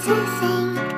to sing.